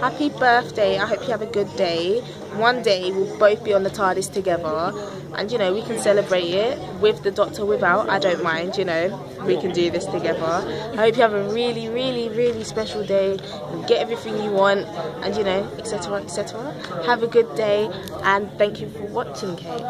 Happy birthday. I hope you have a good day. One day we'll both be on the TARDIS together and you know we can celebrate it with the doctor without. I don't mind, you know. We can do this together. I hope you have a really, really, really special day and get everything you want and you know, etc. etc. Have a good day and thank you for watching, Kate.